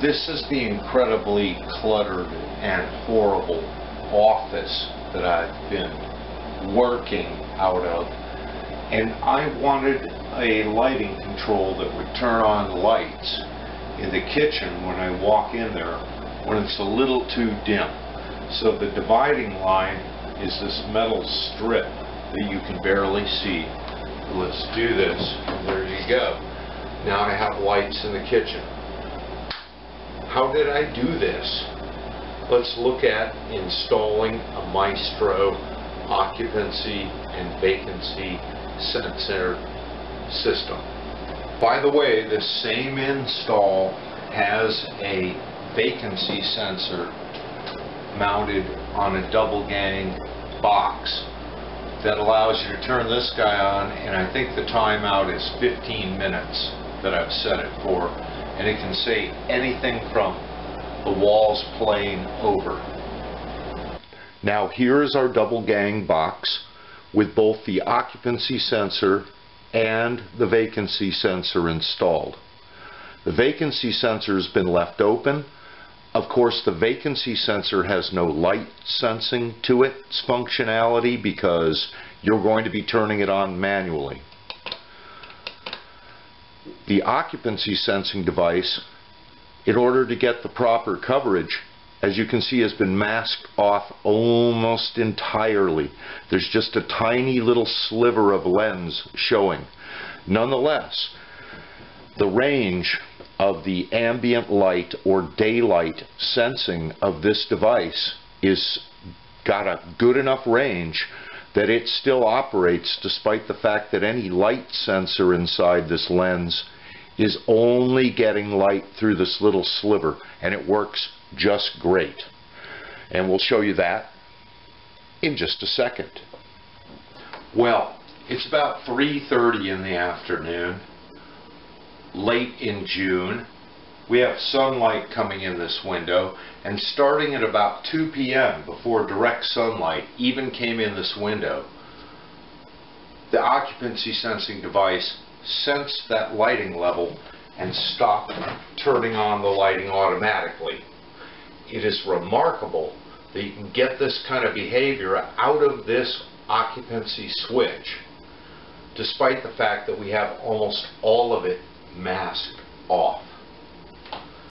This is the incredibly cluttered and horrible office that I've been working out of. And I wanted a lighting control that would turn on lights in the kitchen when I walk in there when it's a little too dim. So the dividing line is this metal strip that you can barely see. Let's do this. There you go. Now I have lights in the kitchen. How did I do this? Let's look at installing a Maestro occupancy and vacancy sensor system. By the way, this same install has a vacancy sensor mounted on a double gang box that allows you to turn this guy on and I think the timeout is 15 minutes that I've set it for and it can say anything from the walls playing over. Now here is our double gang box with both the occupancy sensor and the vacancy sensor installed. The vacancy sensor has been left open. Of course, the vacancy sensor has no light sensing to its functionality because you're going to be turning it on manually. The occupancy sensing device, in order to get the proper coverage, as you can see, has been masked off almost entirely. There's just a tiny little sliver of lens showing. Nonetheless, the range of the ambient light or daylight sensing of this device is got a good enough range that it still operates despite the fact that any light sensor inside this lens is only getting light through this little sliver and it works just great. And we'll show you that in just a second. Well, it's about 3.30 in the afternoon, late in June. We have sunlight coming in this window, and starting at about 2 p.m., before direct sunlight even came in this window, the occupancy sensing device sensed that lighting level and stop turning on the lighting automatically it is remarkable that you can get this kind of behavior out of this occupancy switch despite the fact that we have almost all of it masked off.